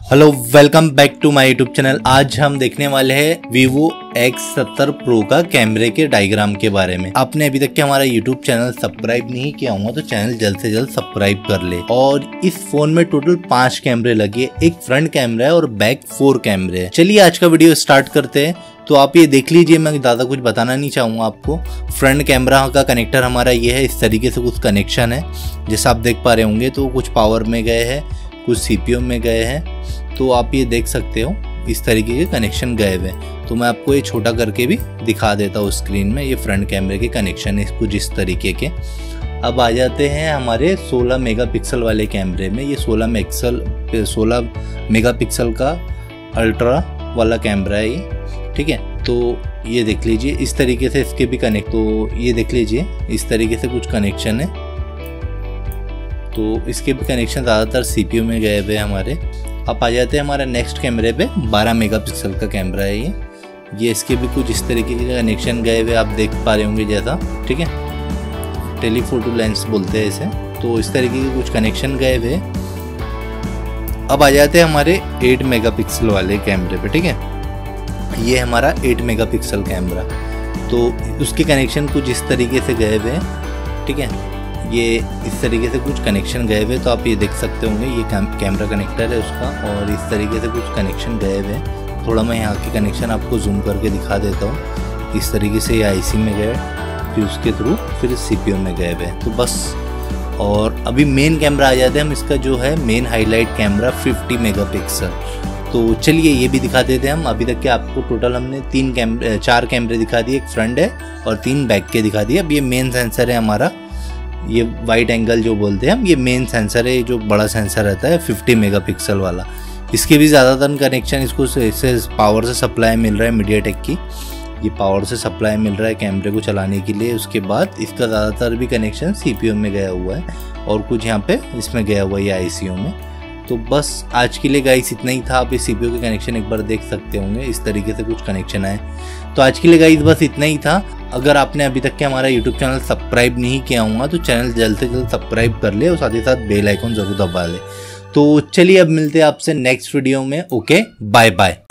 Hello, welcome back to my YouTube channel. आज हम देखने वाले हैं वीवो X70 Pro का कैमरे के डायग्राम के बारे में। आपने अभी तक के हमारा यूट्यूब चैनल सब्सक्राइब नहीं किया होगा तो चैनल जल्द से जल्द सब्सक्राइब कर ले। और इस फ़ोन में टोटल पाँच कैमरे लगे, एक फ्रंट कैमरा है और बैक फोर कैमरे है। चलिए, आज का वीडियो स्टार्ट करते हैं। तो आप ये देख लीजिए, मैं ज़्यादा कुछ बताना नहीं चाहूँगा आपको। फ्रंट कैमरा का कनेक्टर हमारा ये है, इस तरीके से कुछ कनेक्शन है। जैसा आप देख पा रहे होंगे तो कुछ पावर में गए हैं। कुछ सी में गए हैं तो आप ये देख सकते हो, इस तरीके के कनेक्शन गए हुए तो मैं आपको ये छोटा करके भी दिखा देता हूँ स्क्रीन में, ये फ्रंट कैमरे के कनेक्शन है कुछ इस तरीके के। अब आ जाते हैं हमारे 16 मेगापिक्सल वाले कैमरे में। ये 16 मेक्सल 16 मेगापिक्सल का अल्ट्रा वाला कैमरा है ये, ठीक है? तो ये देख लीजिए, इस तरीके से इसके भी कनेक्ट तो ये देख लीजिए, इस तरीके से कुछ कनेक्शन है। तो इसके भी कनेक्शन ज़्यादातर सीपीयू में गए हुए हमारे। अब आ जाते हैं हमारे नेक्स्ट कैमरे पे 12 मेगापिक्सल का कैमरा है ये। ये इसके भी कुछ इस तरीके के कनेक्शन गए हुए आप देख पा रहे होंगे जैसा, ठीक है? टेलीफोटो लेंस बोलते हैं इसे। तो इस तरीके के कुछ कनेक्शन गए हुए अब आ जाते हैं हमारे 8 मेगापिक्सल वाले कैमरे पे, ठीक है? ये हमारा 8 मेगापिक्सल कैमरा तो उसके कनेक्शन कुछ इस तरीके से गए हुए हैं, ठीक है? ये इस तरीके से कुछ कनेक्शन गए हुए तो आप ये देख सकते होंगे, ये कैमरा कनेक्टर है उसका, और इस तरीके से कुछ कनेक्शन गए हुए थोड़ा मैं यहाँ के कनेक्शन आपको जूम करके दिखा देता हूँ। इस तरीके से ये आईसी में गए, फिर उसके थ्रू फिर सी में गए हुए तो बस, और अभी मेन कैमरा आ जाते हैं, हम इसका जो है मेन हाईलाइट कैमरा 50 मेगापिक्सल तो चलिए ये भी दिखा देते हैं हम। अभी तक के आपको टोटल हमने तीन कैमरे चार कैमरे दिखा दिए, एक फ्रंट है और तीन बैक के दिखा दिए। अब ये मेन सेंसर है हमारा। ये वाइट एंगल जो बोलते हैं हम, ये मेन सेंसर है जो बड़ा सेंसर रहता है 50 मेगापिक्सल वाला। इसके भी ज़्यादातर कनेक्शन इसको इससे पावर से सप्लाई मिल रहा है मीडिया टेक की। ये पावर से सप्लाई मिल रहा है कैमरे को चलाने के लिए। उसके बाद इसका ज़्यादातर भी कनेक्शन सी में गया हुआ है और कुछ यहाँ पे इसमें गया हुआ है आई में। तो बस आज के लिए गाइस इतना ही था। आप इस सी के कनेक्शन एक बार देख सकते होंगे। इस तरीके से कुछ कनेक्शन आए। तो आज के लिए गाइस बस इतना ही था। अगर आपने अभी तक के हमारा यूट्यूब चैनल सब्सक्राइब नहीं किया हुआ तो चैनल जल्द से जल्द सब्सक्राइब कर ले और साथ ही साथ बेल आइकॉन ज़रूर दबा ले। तो चलिए अब मिलते हैं आपसे नेक्स्ट वीडियो में ओके बाय बाय